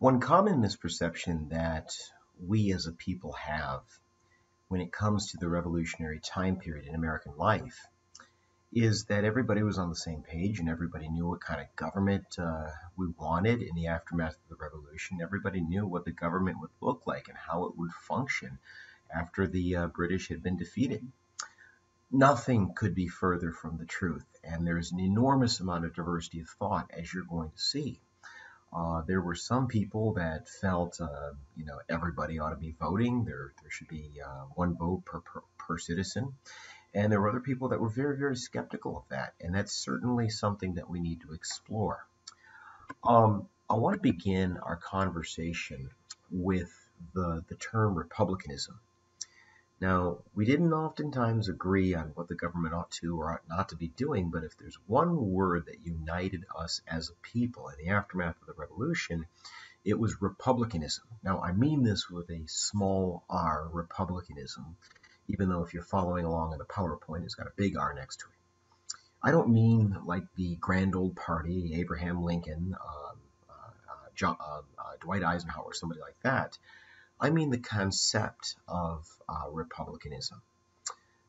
One common misperception that we as a people have when it comes to the revolutionary time period in American life is that everybody was on the same page and everybody knew what kind of government uh, we wanted in the aftermath of the revolution. Everybody knew what the government would look like and how it would function after the uh, British had been defeated. Nothing could be further from the truth, and there's an enormous amount of diversity of thought, as you're going to see. Uh, there were some people that felt, uh, you know, everybody ought to be voting. There, there should be uh, one vote per, per, per citizen. And there were other people that were very, very skeptical of that. And that's certainly something that we need to explore. Um, I want to begin our conversation with the, the term republicanism. Now, we didn't oftentimes agree on what the government ought to or ought not to be doing, but if there's one word that united us as a people in the aftermath of the revolution, it was republicanism. Now, I mean this with a small r, republicanism, even though if you're following along in the PowerPoint, it's got a big R next to it. I don't mean like the grand old party, Abraham Lincoln, uh, uh, John, uh, uh, Dwight Eisenhower, somebody like that. I mean the concept of uh, republicanism.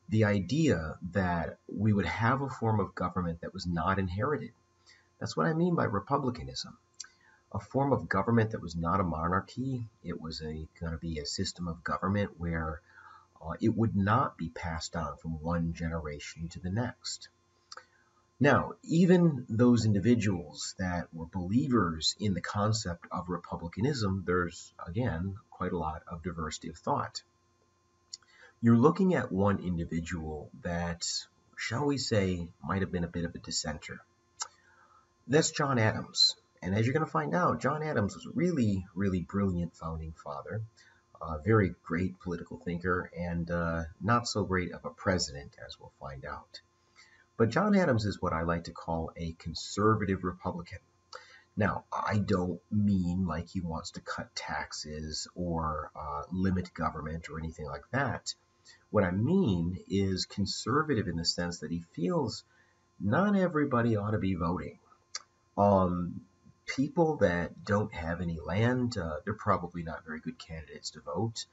The idea that we would have a form of government that was not inherited. That's what I mean by republicanism. A form of government that was not a monarchy. It was a going to be a system of government where uh, it would not be passed on from one generation to the next. Now, even those individuals that were believers in the concept of republicanism, there's again quite a lot of diversity of thought. You're looking at one individual that, shall we say, might have been a bit of a dissenter. That's John Adams. And as you're going to find out, John Adams was a really, really brilliant founding father, a very great political thinker, and uh, not so great of a president, as we'll find out. But John Adams is what I like to call a conservative Republican. Now, I don't mean like he wants to cut taxes or uh, limit government or anything like that. What I mean is conservative in the sense that he feels not everybody ought to be voting. Um, people that don't have any land, uh, they're probably not very good candidates to vote.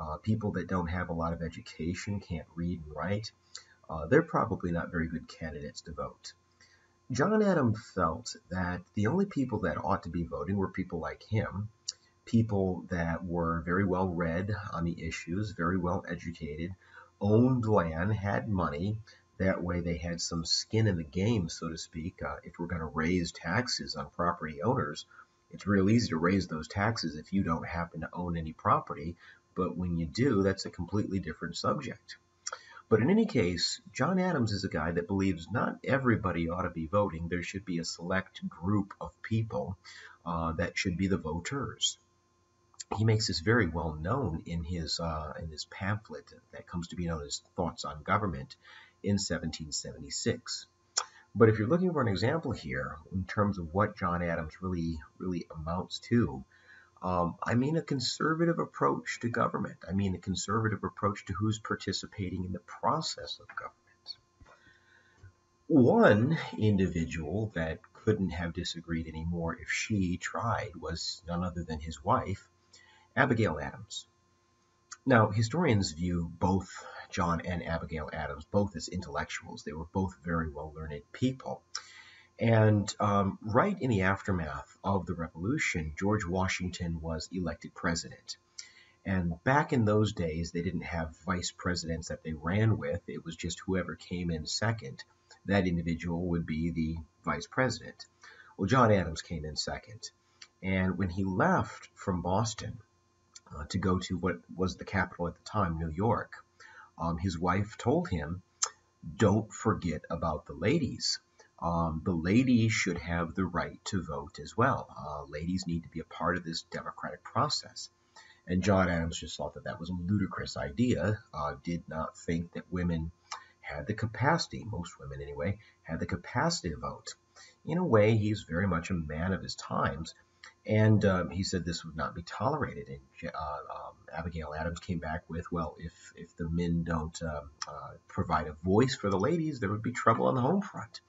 Uh, people that don't have a lot of education, can't read and write, uh, they're probably not very good candidates to vote. John Adams felt that the only people that ought to be voting were people like him, people that were very well read on the issues, very well educated, owned land, had money. That way they had some skin in the game, so to speak. Uh, if we're going to raise taxes on property owners, it's real easy to raise those taxes if you don't happen to own any property. But when you do, that's a completely different subject. But in any case, John Adams is a guy that believes not everybody ought to be voting. There should be a select group of people uh, that should be the voters. He makes this very well known in his uh, in his pamphlet that comes to be known as Thoughts on Government in 1776. But if you're looking for an example here in terms of what John Adams really really amounts to, um, I mean a conservative approach to government. I mean a conservative approach to who's participating in the process of government. One individual that couldn't have disagreed anymore if she tried was none other than his wife, Abigail Adams. Now, historians view both John and Abigail Adams both as intellectuals. They were both very well learned people. And um, right in the aftermath of the revolution, George Washington was elected president. And back in those days, they didn't have vice presidents that they ran with. It was just whoever came in second. That individual would be the vice president. Well, John Adams came in second. And when he left from Boston uh, to go to what was the capital at the time, New York, um, his wife told him, Don't forget about the ladies um, the ladies should have the right to vote as well. Uh, ladies need to be a part of this democratic process. And John Adams just thought that that was a ludicrous idea, uh, did not think that women had the capacity, most women anyway, had the capacity to vote. In a way, he's very much a man of his times. And um, he said this would not be tolerated. And uh, um, Abigail Adams came back with, well, if, if the men don't um, uh, provide a voice for the ladies, there would be trouble on the home front.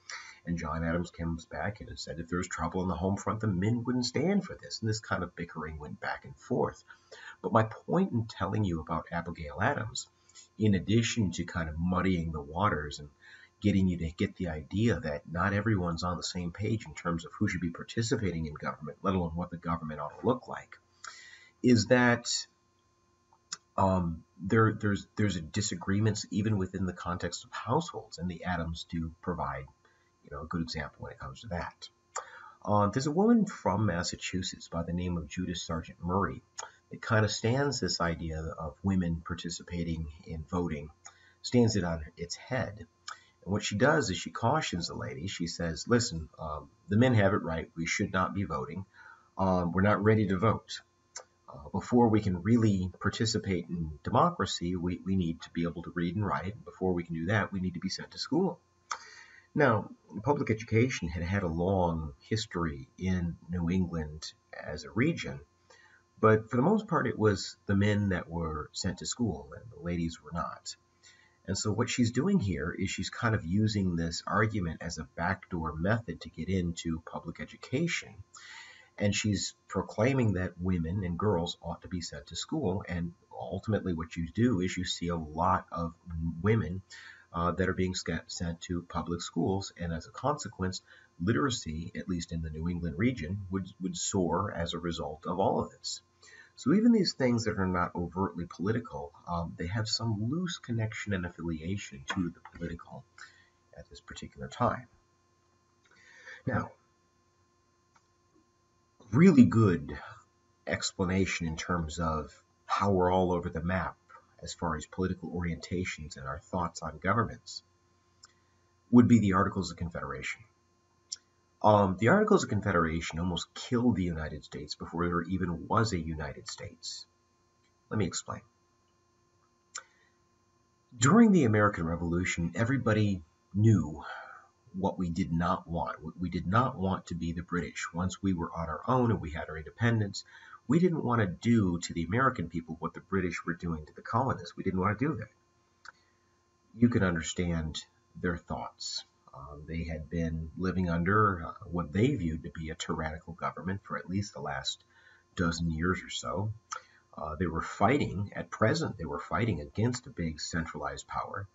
And John Adams comes back and said if there was trouble on the home front, the men wouldn't stand for this. And this kind of bickering went back and forth. But my point in telling you about Abigail Adams, in addition to kind of muddying the waters and getting you to get the idea that not everyone's on the same page in terms of who should be participating in government, let alone what the government ought to look like, is that um, there, there's there's disagreements even within the context of households, and the Adams do provide, you know, a good example when it comes to that. Uh, there's a woman from Massachusetts by the name of Judith Sargent Murray that kind of stands this idea of women participating in voting, stands it on its head. And what she does is she cautions the lady. She says, "Listen, um, the men have it right. We should not be voting. Um, we're not ready to vote." Uh, before we can really participate in democracy, we, we need to be able to read and write. Before we can do that, we need to be sent to school. Now, public education had had a long history in New England as a region, but for the most part, it was the men that were sent to school and the ladies were not. And so, what she's doing here is she's kind of using this argument as a backdoor method to get into public education and she's proclaiming that women and girls ought to be sent to school. And ultimately, what you do is you see a lot of women uh, that are being sent to public schools, and as a consequence, literacy, at least in the New England region, would, would soar as a result of all of this. So even these things that are not overtly political, um, they have some loose connection and affiliation to the political at this particular time. Now, really good explanation in terms of how we're all over the map as far as political orientations and our thoughts on governments would be the Articles of Confederation. Um, the Articles of Confederation almost killed the United States before there even was a United States. Let me explain. During the American Revolution, everybody knew what we did not want. We did not want to be the British. Once we were on our own and we had our independence, we didn't want to do to the American people what the British were doing to the colonists. We didn't want to do that. You can understand their thoughts. Um, they had been living under uh, what they viewed to be a tyrannical government for at least the last dozen years or so. Uh, they were fighting, at present, they were fighting against a big centralized power.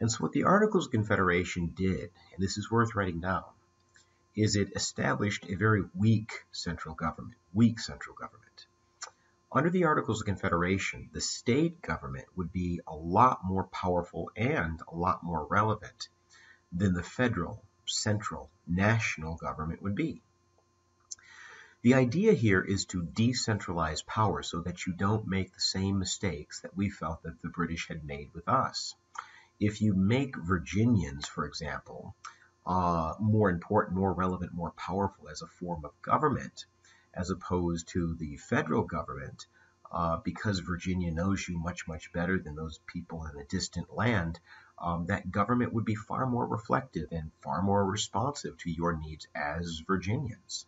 And so what the Articles of Confederation did, and this is worth writing down, is it established a very weak central government, weak central government. Under the Articles of Confederation, the state government would be a lot more powerful and a lot more relevant than the federal, central, national government would be. The idea here is to decentralize power so that you don't make the same mistakes that we felt that the British had made with us if you make Virginians, for example, uh, more important, more relevant, more powerful as a form of government, as opposed to the federal government, uh, because Virginia knows you much, much better than those people in a distant land, um, that government would be far more reflective and far more responsive to your needs as Virginians.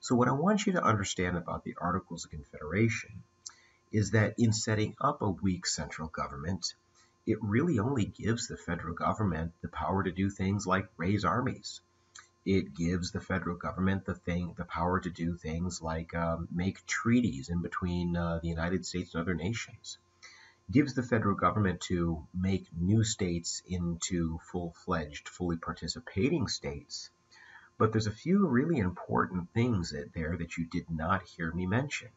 So, what I want you to understand about the Articles of Confederation is that in setting up a weak central government, it really only gives the federal government the power to do things like raise armies. It gives the federal government the thing, the power to do things like um, make treaties in between uh, the United States and other nations. It gives the federal government to make new states into full-fledged, fully participating states. But there's a few really important things there that you did not hear me mention.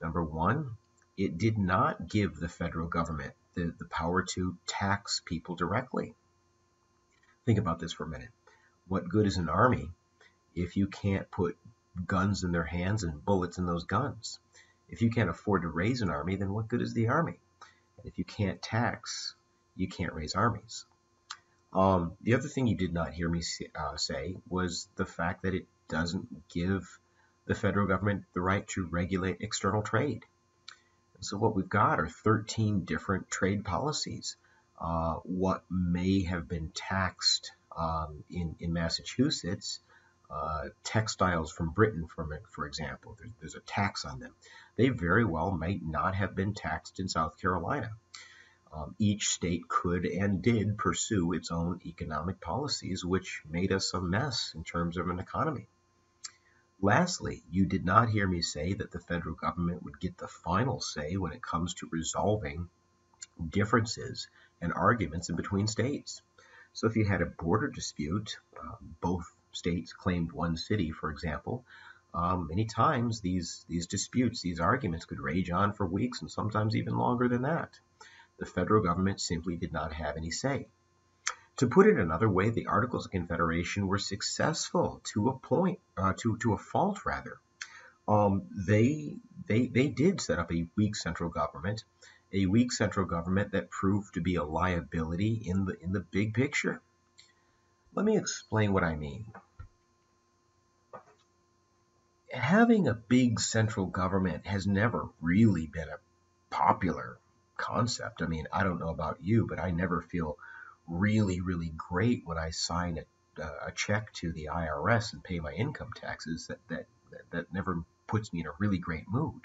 Number one, it did not give the federal government the, the power to tax people directly. Think about this for a minute. What good is an army if you can't put guns in their hands and bullets in those guns? If you can't afford to raise an army, then what good is the army? And if you can't tax, you can't raise armies. Um, the other thing you did not hear me uh, say was the fact that it doesn't give the federal government the right to regulate external trade. So what we've got are 13 different trade policies. Uh, what may have been taxed um, in, in Massachusetts, uh, textiles from Britain, from for example, there's, there's, a tax on them. They very well might not have been taxed in South Carolina. Um, each state could and did pursue its own economic policies, which made us a mess in terms of an economy. Lastly, you did not hear me say that the federal government would get the final say when it comes to resolving differences and arguments in between states. So if you had a border dispute, uh, both states claimed one city, for example, um, many times these, these disputes, these arguments could rage on for weeks and sometimes even longer than that. The federal government simply did not have any say. To put it another way, the Articles of Confederation were successful to a point, uh, to, to a fault rather. Um, they, they, they did set up a weak central government, a weak central government that proved to be a liability in the, in the big picture. Let me explain what I mean. Having a big central government has never really been a popular concept. I mean, I don't know about you, but I never feel really, really great when I sign a, uh, a check to the IRS and pay my income taxes. That, that, that, never puts me in a really great mood.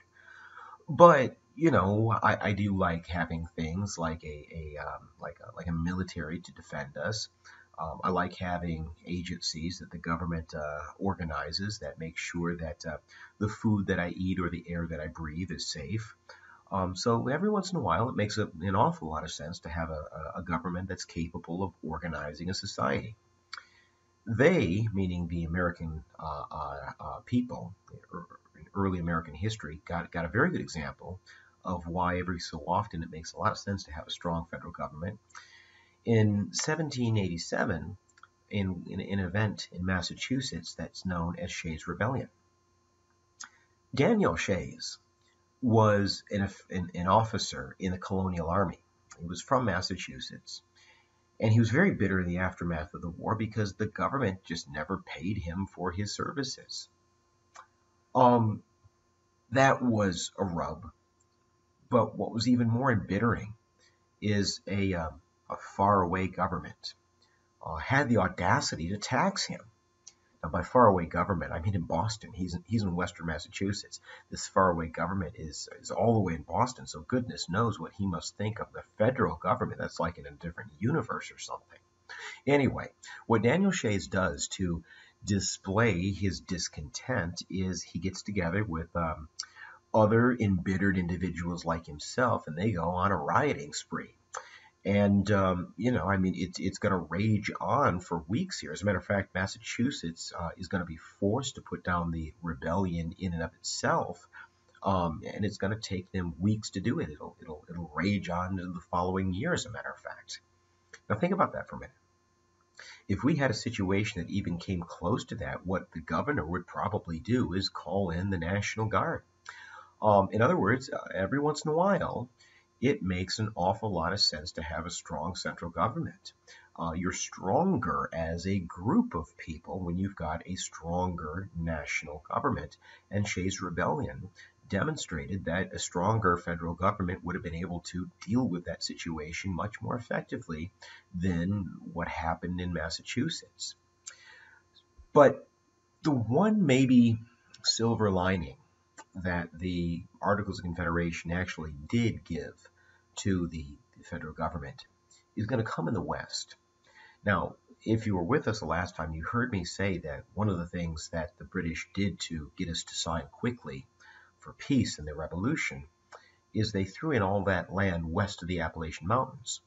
But you know, I, I do like having things like a, a um, like a, like a military to defend us. Um, I like having agencies that the government uh, organizes that make sure that uh, the food that I eat or the air that I breathe is safe. Um, so every once in a while, it makes a, an awful lot of sense to have a, a government that's capable of organizing a society. They, meaning the American uh, uh, uh people, in early American history, got, got a very good example of why every so often it makes a lot of sense to have a strong federal government. In 1787, in, in, in an event in Massachusetts that's known as Shays' Rebellion, Daniel Shays was an, an, an officer in the colonial army. He was from Massachusetts. And he was very bitter in the aftermath of the war because the government just never paid him for his services. Um, that was a rub. But what was even more embittering is a, uh, a faraway government uh, had the audacity to tax him by faraway government, I mean in Boston. He's in, he's in Western Massachusetts. This faraway government is is all the way in Boston. So goodness knows what he must think of the federal government. That's like in a different universe or something. Anyway, what Daniel Shays does to display his discontent is he gets together with um, other embittered individuals like himself, and they go on a rioting spree. And, um, you know, I mean, it's, it's going to rage on for weeks here. As a matter of fact, Massachusetts uh, is going to be forced to put down the rebellion in and of itself. Um, and it's going to take them weeks to do it. It'll, it'll, it'll rage on into the following year, as a matter of fact. Now, think about that for a minute. If we had a situation that even came close to that, what the governor would probably do is call in the National Guard. Um, in other words, uh, every once in a while, it makes an awful lot of sense to have a strong central government. Uh, you're stronger as a group of people when you've got a stronger national government. And Shays' Rebellion demonstrated that a stronger federal government would have been able to deal with that situation much more effectively than what happened in Massachusetts. But the one maybe silver lining that the Articles of Confederation actually did give to the, the federal government is going to come in the West. Now, if you were with us the last time, you heard me say that one of the things that the British did to get us to sign quickly for peace in the Revolution is they threw in all that land west of the Appalachian Mountains.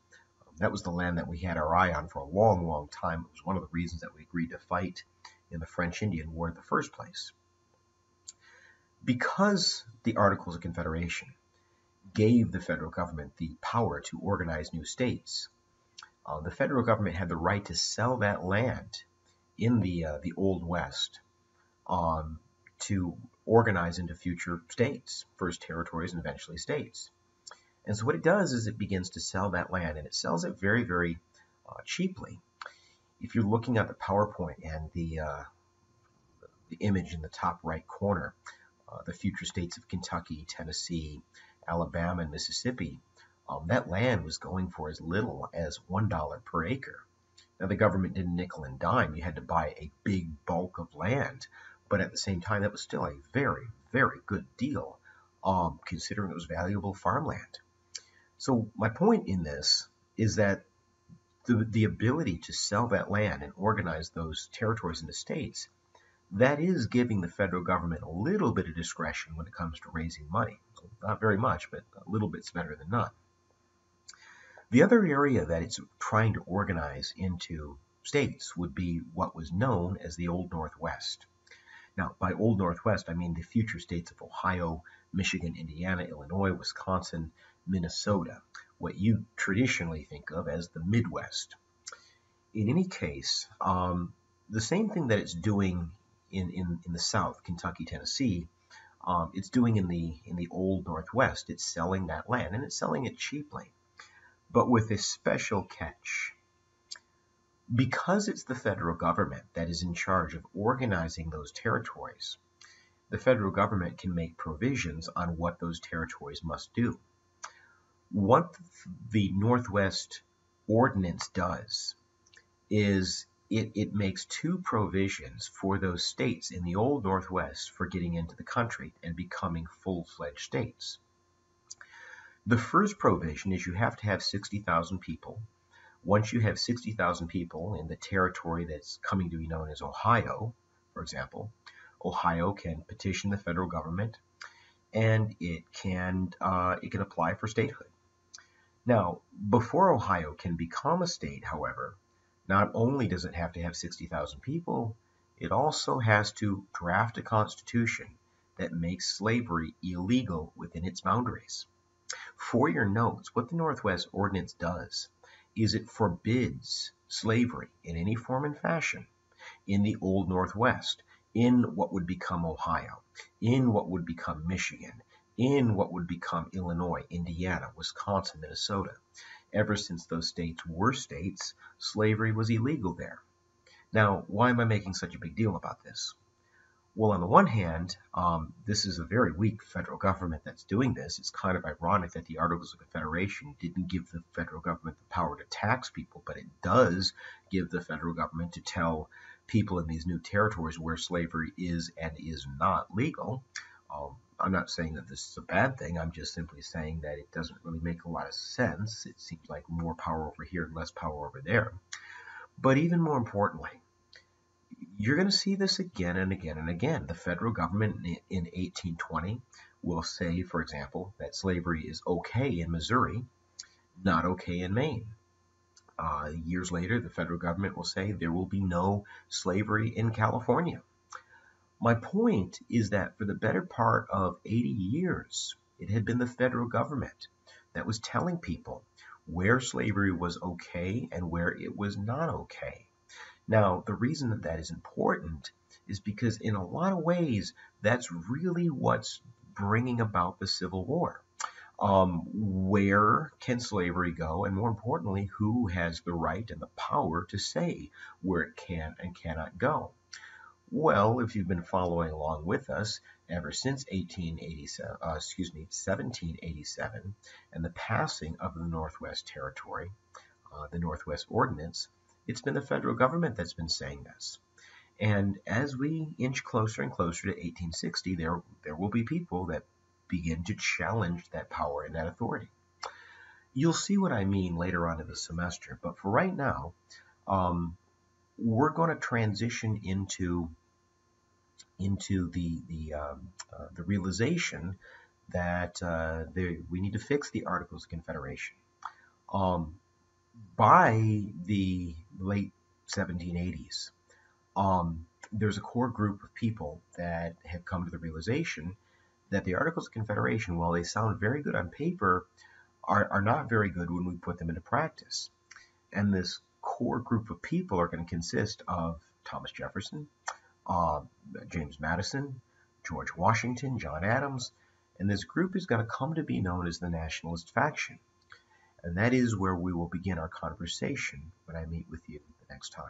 That was the land that we had our eye on for a long, long time. It was one of the reasons that we agreed to fight in the French Indian War in the first place. Because the Articles of Confederation gave the federal government the power to organize new states, uh, the federal government had the right to sell that land in the uh, the Old West um, to organize into future states, first territories and eventually states. And so what it does is it begins to sell that land, and it sells it very, very uh, cheaply. If you're looking at the PowerPoint and the uh, the image in the top right corner, uh, the future states of Kentucky, Tennessee, Alabama, and Mississippi, um, that land was going for as little as $1 per acre. Now, the government didn't nickel and dime. You had to buy a big bulk of land. But at the same time, that was still a very, very good deal, um, considering it was valuable farmland. So my point in this is that the, the ability to sell that land and organize those territories into states, that is giving the federal government a little bit of discretion when it comes to raising money. Not very much, but a little bit's better than none. The other area that it's trying to organize into states would be what was known as the Old Northwest. Now, by Old Northwest, I mean the future states of Ohio, Michigan, Indiana, Illinois, Wisconsin, Minnesota, what you traditionally think of as the Midwest. In any case, um, the same thing that it's doing in, in, in the South, Kentucky, Tennessee, um, it's doing in the in the Old Northwest. It's selling that land and it's selling it cheaply but with a special catch. Because it's the federal government that is in charge of organizing those territories, the federal government can make provisions on what those territories must do. What the Northwest Ordinance does is it, it makes two provisions for those states in the old Northwest for getting into the country and becoming full fledged states. The first provision is you have to have 60,000 people. Once you have 60,000 people in the territory that's coming to be known as Ohio, for example, Ohio can petition the federal government and it can uh, it can apply for statehood. Now, before Ohio can become a state, however, not only does it have to have 60,000 people, it also has to draft a constitution that makes slavery illegal within its boundaries. For your notes, what the Northwest Ordinance does is it forbids slavery in any form and fashion in the Old Northwest, in what would become Ohio, in what would become Michigan, in what would become Illinois, Indiana, Wisconsin, Minnesota. Ever since those states were states, slavery was illegal there. Now, why am I making such a big deal about this? Well, on the one hand, um, this is a very weak federal government that's doing this. It's kind of ironic that the Articles of Confederation didn't give the federal government the power to tax people, but it does give the federal government to tell people in these new territories where slavery is and is not legal. Um, I'm not saying that this is a bad thing. I'm just simply saying that it doesn't really make a lot of sense. It seems like more power over here and less power over there. But even more importantly, you're going to see this again and again and again. The federal government in 1820 will say, for example, that slavery is okay in Missouri, not okay in Maine. Uh, years later, the federal government will say there will be no slavery in California. My point is that for the better part of 80 years, it had been the federal government that was telling people where slavery was okay and where it was not okay. Now, the reason that that is important is because in a lot of ways, that's really what's bringing about the Civil War. Um, where can slavery go? And more importantly, who has the right and the power to say where it can and cannot go? Well, if you've been following along with us ever since 1887, uh, excuse me, 1787, and the passing of the Northwest Territory, uh, the Northwest Ordinance, it's been the federal government that's been saying this. And as we inch closer and closer to 1860, there, there will be people that begin to challenge that power and that authority. You'll see what I mean later on in the semester, but for right now, um, we're going to transition into into the the um, uh, the realization that uh, there, we need to fix the Articles of Confederation. Um, by the late 1780s, um, there's a core group of people that have come to the realization that the Articles of Confederation, while they sound very good on paper, are, are not very good when we put them into practice. And this core group of people are going to consist of Thomas Jefferson, uh, James Madison, George Washington, John Adams, and this group is going to come to be known as the Nationalist faction. And that is where we will begin our conversation when I meet with you the next time.